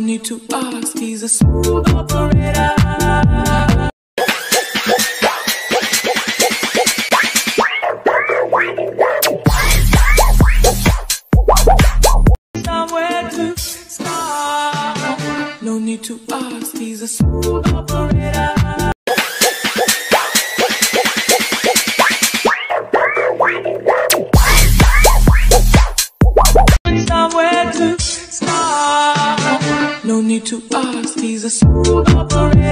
need to ask, he's a smooth operator. Somewhere to start. No need to ask, he's a smooth operator. No need to ask, he's a smooth operator.